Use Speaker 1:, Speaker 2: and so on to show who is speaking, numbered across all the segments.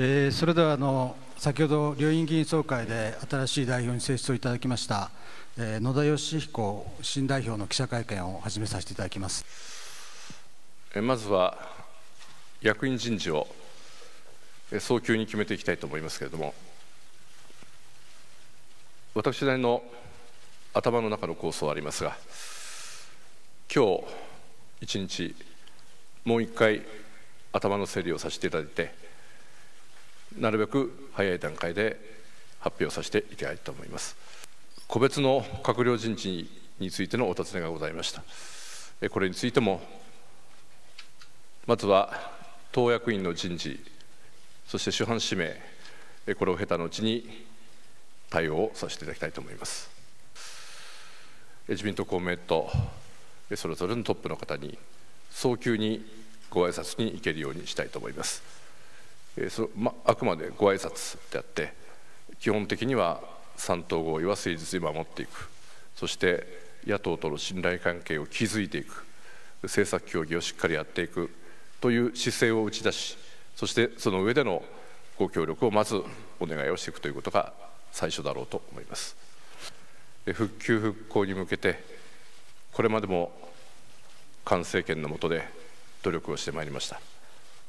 Speaker 1: えー、それではあの先ほど両院議員総会で新しい代表に選出をいただきました、えー、野田義彦新代表の記者会見を始めさせていただきます。
Speaker 2: まずは役員人事を早急に決めていきたいと思いますけれども私なりの頭の中の構想はありますが今日一日もう一回頭の整理をさせていただいてなるべく早い段階で発表させていきたいと思います。個別の閣僚人事についてのお尋ねがございました。これについてもまずは党役員の人事そして主犯指名これを経た後に対応をさせていただきたいと思います。自民党公明党それぞれのトップの方に早急にご挨拶に行けるようにしたいと思います。そまあくまでご挨拶であって基本的には3党合意は誠実に守っていく。そして野党との信頼関係を築いていく。政策協議をしっかりやっていく。という姿勢を打ち出しそしてその上でのご協力をまずお願いをしていくということが最初だろうと思います。復旧復興に向けてこれまでも菅政権の下で努力をしてまいりました。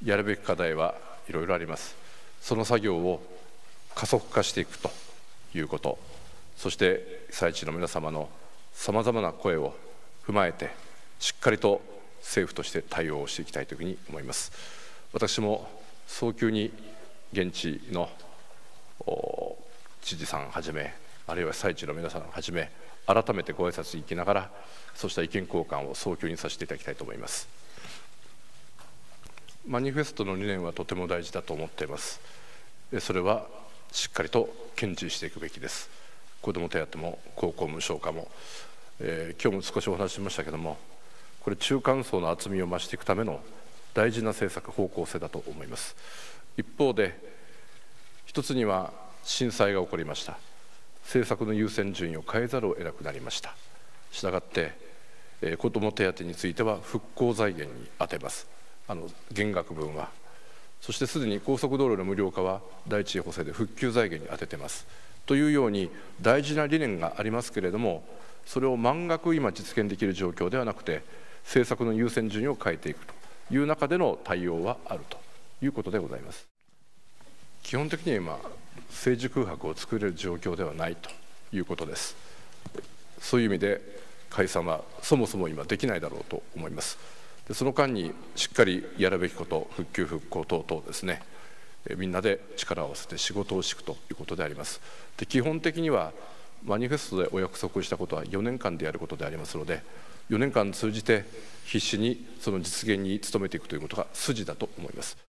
Speaker 2: やるべき課題はいろいろあります。その作業を加速化していくということ。そして被災地の皆様のさまざまな声を踏まえてしっかりと政府として対応をしていきたいというふうに思います。私も早急に現地の知事さんはじめあるいは被災地の皆さんはじめ改めてご挨拶に行きながらそうした意見交換を早急にさせていただきたいと思います。マニフェストの理念はとても大事だと思っています。それはしっかりと堅持していくべきです。子ども手当も高校無償化も、えー、今日も少しお話ししましたけどもこれ中間層の厚みを増していくための大事な政策方向性だと思います。一方で一つには震災が起こりました。政策の優先順位を変えざるを得なくなりました。したがって、えー、子ども手当については復興財源に充てます。あの減額分は。そしてすでに高速道路の無料化は第一補正で復旧財源に充ててます。というように大事な理念がありますけれどもそれを満額今実現できる状況ではなくて政策の優先順位を変えていくという中での対応はあるということでございます。基本的には今政治空白を作れる状況ではないということです。そういう意味で解散はそもそも今できないだろうと思います。でその間にしっかりやるべきこと復旧復興等々ですね。みんなで力を合わせて仕事をしていくということであります。で基本的にはマニフェストでお約束したことは4年間でやることでありますので4年間通じて必死にその実現に努めていくということが筋だと思います。